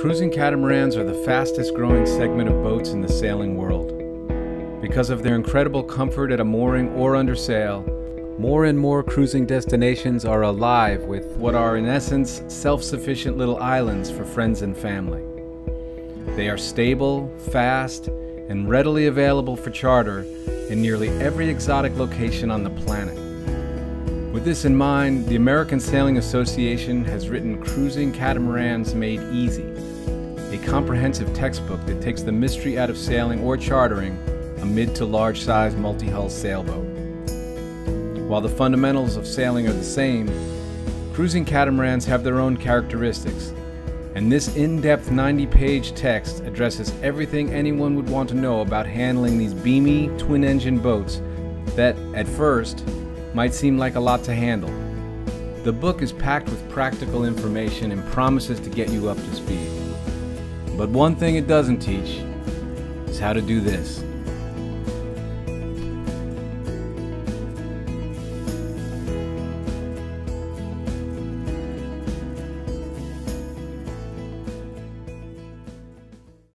Cruising catamarans are the fastest growing segment of boats in the sailing world. Because of their incredible comfort at a mooring or under sail, more and more cruising destinations are alive with what are, in essence, self sufficient little islands for friends and family. They are stable, fast, and readily available for charter in nearly every exotic location on the planet. With this in mind, the American Sailing Association has written Cruising Catamarans Made Easy, a comprehensive textbook that takes the mystery out of sailing or chartering a mid to large size multi hull sailboat. While the fundamentals of sailing are the same, cruising catamarans have their own characteristics, and this in depth 90 page text addresses everything anyone would want to know about handling these beamy twin engine boats that, at first, might seem like a lot to handle. The book is packed with practical information and promises to get you up to speed. But one thing it doesn't teach is how to do this.